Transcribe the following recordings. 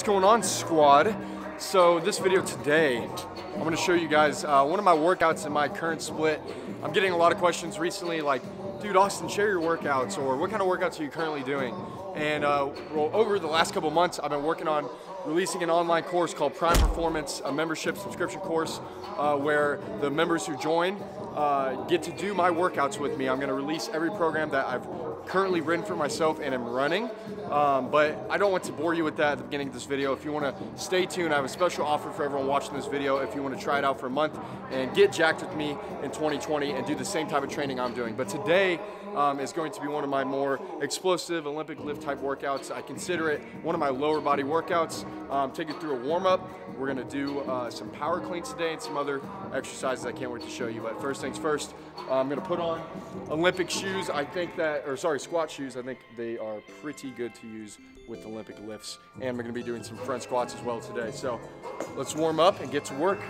What's going on, squad? So this video today, I'm gonna show you guys uh, one of my workouts in my current split. I'm getting a lot of questions recently like, dude, Austin, share your workouts, or what kind of workouts are you currently doing? And uh, well, over the last couple months, I've been working on releasing an online course called Prime Performance, a membership subscription course uh, where the members who join uh, get to do my workouts with me. I'm going to release every program that I've currently written for myself and am running. Um, but I don't want to bore you with that at the beginning of this video. If you want to stay tuned, I have a special offer for everyone watching this video. If you want to try it out for a month and get jacked with me in 2020 and do the same type of training I'm doing. But today um, is going to be one of my more explosive Olympic lift type workouts. I consider it one of my lower body workouts. Um, take it through a warm up. We're gonna do uh, some power cleans today and some other exercises I can't wait to show you. But first things first, I'm gonna put on Olympic shoes. I think that, or sorry, squat shoes. I think they are pretty good to use with Olympic lifts. And we're gonna be doing some front squats as well today. So let's warm up and get to work.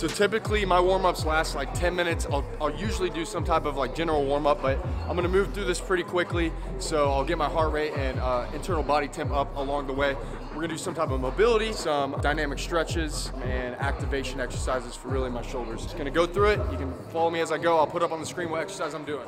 So typically my warm-ups last like 10 minutes. I'll, I'll, usually do some type of like general warm-up, but I'm gonna move through this pretty quickly. So I'll get my heart rate and uh, internal body temp up along the way. We're gonna do some type of mobility, some dynamic stretches, and activation exercises for really my shoulders. Just gonna go through it. You can follow me as I go. I'll put up on the screen what exercise I'm doing.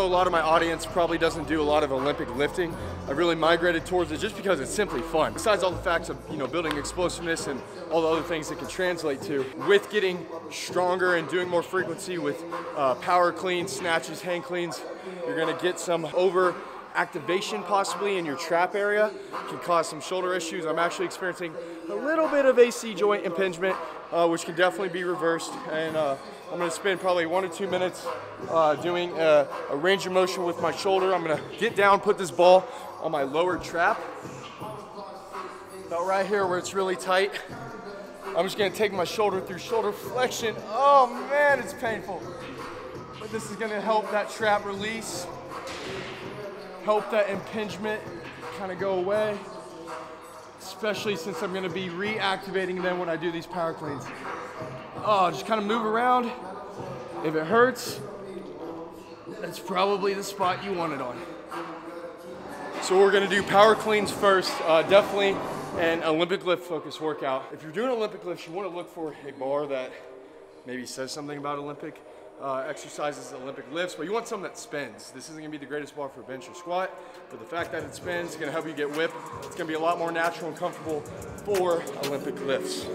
Know a lot of my audience probably doesn't do a lot of Olympic lifting. I've really migrated towards it just because it's simply fun. Besides all the facts of you know building explosiveness and all the other things it can translate to, with getting stronger and doing more frequency with uh, power cleans, snatches, hang cleans, you're gonna get some over activation possibly in your trap area can cause some shoulder issues. I'm actually experiencing a little bit of AC joint impingement, uh, which can definitely be reversed. And uh, I'm gonna spend probably one or two minutes uh, doing a, a range of motion with my shoulder. I'm gonna get down, put this ball on my lower trap, about right here where it's really tight. I'm just gonna take my shoulder through shoulder flexion. Oh man, it's painful. But this is gonna help that trap release help that impingement kind of go away, especially since I'm gonna be reactivating them when I do these power cleans. Oh, just kind of move around. If it hurts, that's probably the spot you want it on. So we're gonna do power cleans first, uh, definitely an Olympic lift focus workout. If you're doing Olympic lifts, you wanna look for a bar that maybe says something about Olympic uh, exercises, Olympic lifts, but you want something that spins. This isn't gonna be the greatest bar for bench or squat, but the fact that it spins is gonna help you get whip. It's gonna be a lot more natural and comfortable for Olympic lifts.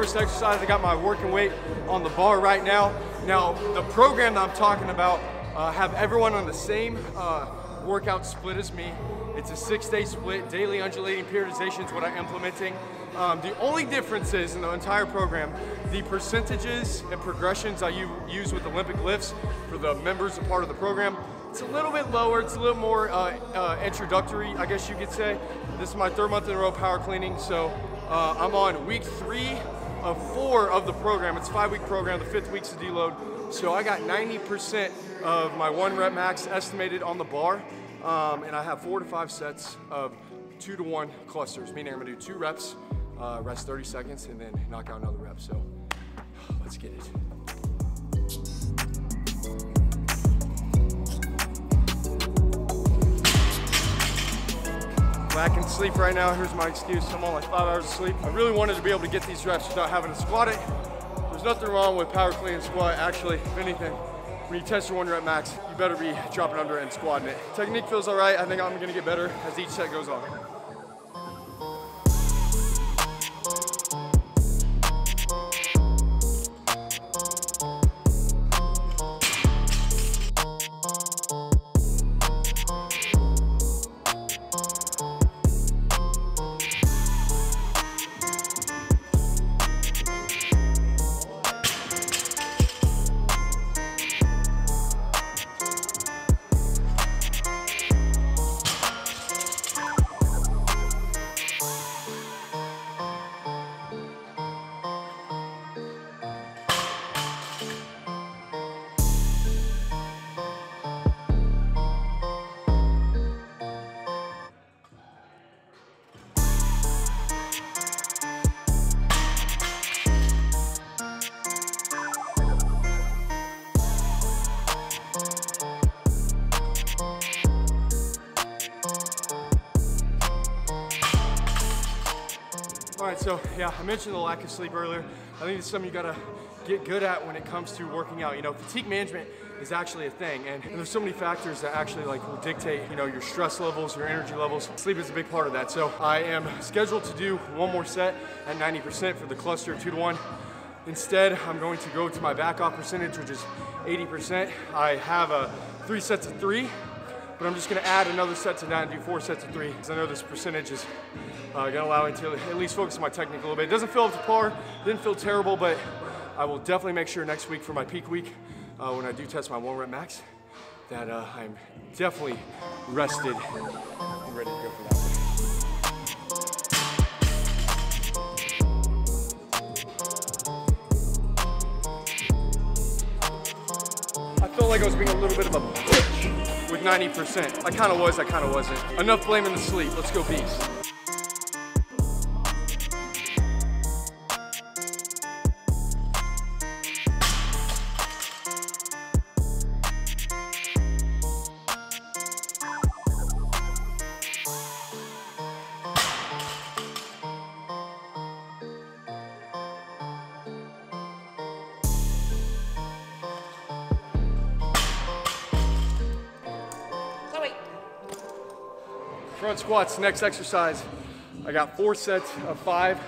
First exercise. I got my working weight on the bar right now. Now, the program that I'm talking about, uh, have everyone on the same uh, workout split as me. It's a six day split, daily undulating periodization is what I'm implementing. Um, the only difference is in the entire program, the percentages and progressions I use with Olympic lifts for the members a part of the program, it's a little bit lower, it's a little more uh, uh, introductory, I guess you could say. This is my third month in a row power cleaning, so uh, I'm on week three of four of the program. It's five week program, the fifth week's a deload. So I got 90% of my one rep max estimated on the bar. Um, and I have four to five sets of two to one clusters, meaning I'm gonna do two reps, uh, rest 30 seconds, and then knock out another rep. So let's get it. Lacking sleep right now. Here's my excuse. I'm on like five hours of sleep. I really wanted to be able to get these reps without having to squat it. There's nothing wrong with power clean and squat. Actually, if anything, when you test your one rep max, you better be dropping under and squatting it. Technique feels all right. I think I'm gonna get better as each set goes on. Right, so yeah, I mentioned the lack of sleep earlier. I think it's something you gotta get good at when it comes to working out. You know, fatigue management is actually a thing, and, and there's so many factors that actually like will dictate, you know, your stress levels, your energy levels. Sleep is a big part of that. So I am scheduled to do one more set at 90% for the cluster of two to one. Instead, I'm going to go to my back off percentage, which is 80%. I have a three sets of three, but I'm just gonna add another set to that and do four sets of three, because I know this percentage is uh, gonna allow me to at least focus on my technique a little bit. It doesn't feel up to par, didn't feel terrible, but I will definitely make sure next week for my peak week, uh, when I do test my one rep max, that uh, I'm definitely rested and ready to go for that. I felt like I was being a little bit of a bitch with 90%. I kind of was, I kind of wasn't. Enough blaming the sleep. Let's go beast. Front squats, next exercise. I got four sets of five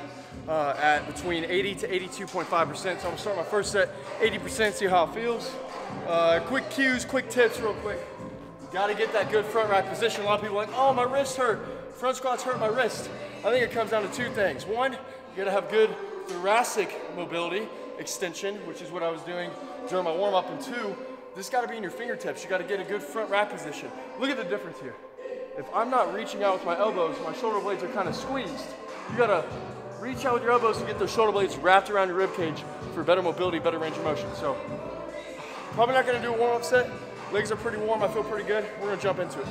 uh, at between 80 to 82.5%. So I'm gonna start my first set, 80%, see how it feels. Uh, quick cues, quick tips real quick. Gotta get that good front rack position. A lot of people like, oh, my wrist hurt. Front squats hurt my wrist. I think it comes down to two things. One, you gotta have good thoracic mobility, extension, which is what I was doing during my warm up. And two, this gotta be in your fingertips. You gotta get a good front rack position. Look at the difference here if I'm not reaching out with my elbows, my shoulder blades are kind of squeezed. You gotta reach out with your elbows to get those shoulder blades wrapped around your rib cage for better mobility, better range of motion. So probably not gonna do a warm-up set. Legs are pretty warm, I feel pretty good. We're gonna jump into it.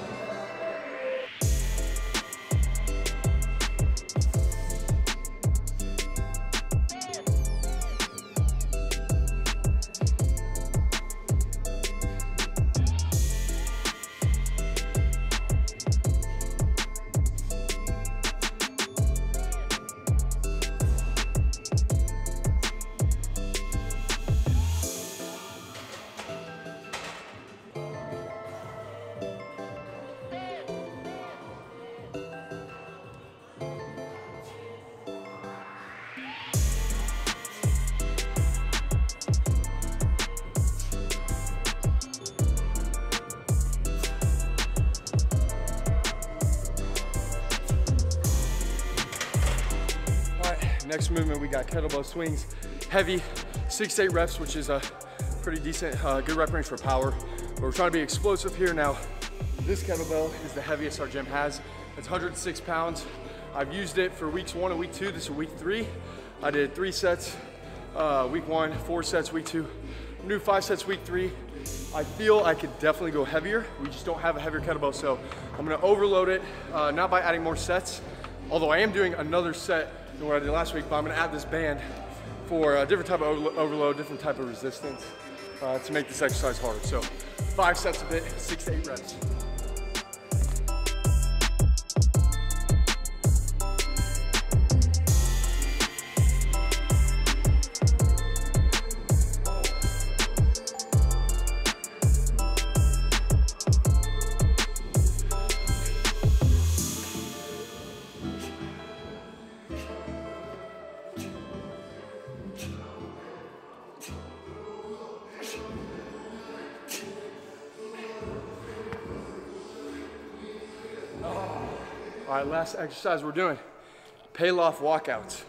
Next movement, we got kettlebell swings. Heavy, six eight reps, which is a pretty decent, uh, good rep range for power. But we're trying to be explosive here now. This kettlebell is the heaviest our gym has. It's 106 pounds. I've used it for weeks one and week two. This is week three. I did three sets, uh, week one, four sets, week two. New five sets, week three. I feel I could definitely go heavier. We just don't have a heavier kettlebell, so I'm gonna overload it, uh, not by adding more sets, although I am doing another set than what I did last week, but I'm gonna add this band for a different type of overload, different type of resistance uh, to make this exercise harder. So five sets of it, six to eight reps. Right, last exercise we're doing, Pallof walkouts.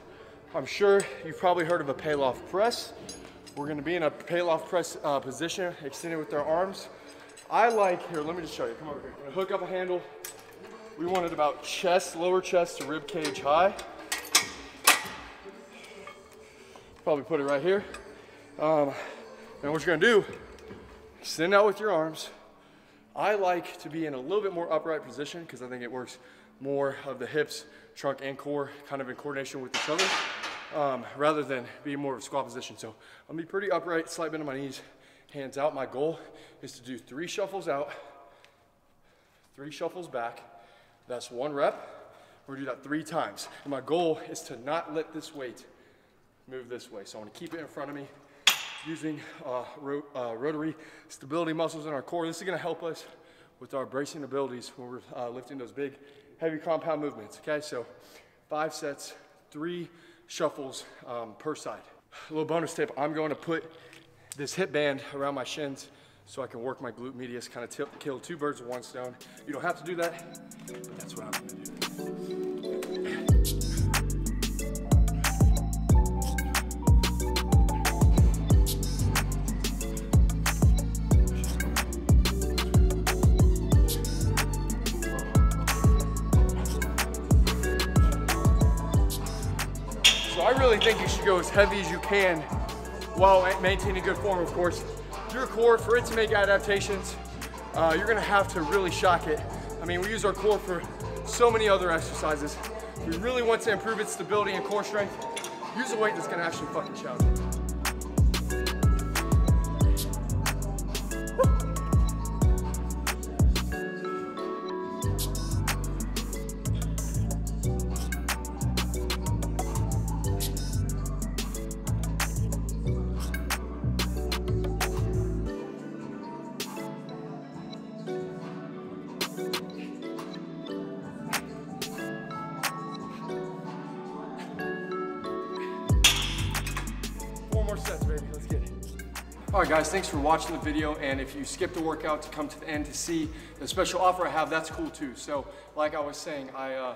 I'm sure you've probably heard of a Pallof press. We're gonna be in a Pallof press uh, position, extended with our arms. I like, here, let me just show you, come over here. hook up a handle. We want it about chest, lower chest to rib cage high. Probably put it right here. Um, and what you're gonna do, extend out with your arms. I like to be in a little bit more upright position because I think it works more of the hips, trunk, and core kind of in coordination with each other um, rather than being more of a squat position. So I'm gonna be pretty upright, slight bend of my knees, hands out. My goal is to do three shuffles out, three shuffles back. That's one rep. We're gonna do that three times. And my goal is to not let this weight move this way. So I wanna keep it in front of me using uh, ro uh, rotary stability muscles in our core. This is gonna help us with our bracing abilities when we're uh, lifting those big, heavy compound movements, okay? So five sets, three shuffles um, per side. A little bonus tip, I'm going to put this hip band around my shins so I can work my glute medius, kind of kill two birds with one stone. You don't have to do that, but that's what I'm gonna do. Really think you should go as heavy as you can while maintaining good form, of course. Your core, for it to make adaptations, uh, you're gonna have to really shock it. I mean, we use our core for so many other exercises. If we really want to improve its stability and core strength, use a weight that's gonna actually fucking challenge it. All right, guys, thanks for watching the video. And if you skipped a workout to come to the end to see the special offer I have, that's cool too. So, like I was saying, I uh,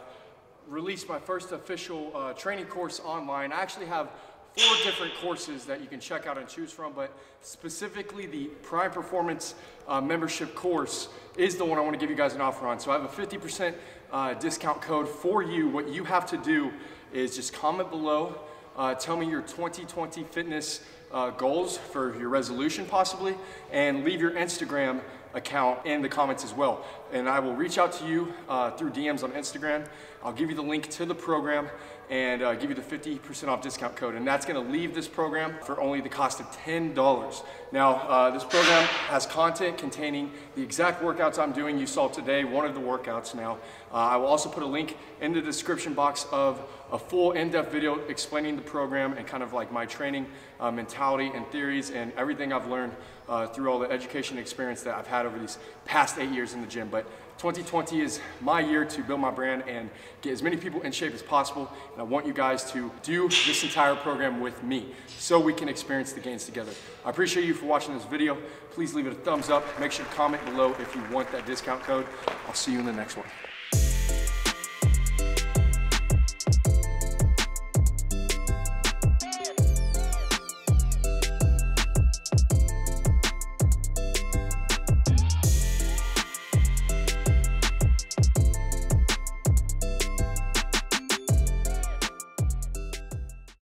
released my first official uh, training course online. I actually have four different courses that you can check out and choose from, but specifically the Prime Performance uh, membership course is the one I want to give you guys an offer on. So I have a 50% uh, discount code for you. What you have to do is just comment below, uh, tell me your 2020 fitness uh, goals for your resolution possibly, and leave your Instagram account in the comments as well. And I will reach out to you uh, through DMs on Instagram. I'll give you the link to the program and uh, give you the 50% off discount code. And that's gonna leave this program for only the cost of $10. Now, uh, this program has content containing the exact workouts I'm doing. You saw today one of the workouts now. Uh, I will also put a link in the description box of a full in-depth video explaining the program and kind of like my training uh, mentality and theories and everything I've learned uh, through all the education experience that I've had over these past eight years in the gym. But 2020 is my year to build my brand and get as many people in shape as possible. And I want you guys to do this entire program with me so we can experience the gains together. I appreciate you for watching this video. Please leave it a thumbs up. Make sure to comment below if you want that discount code. I'll see you in the next one.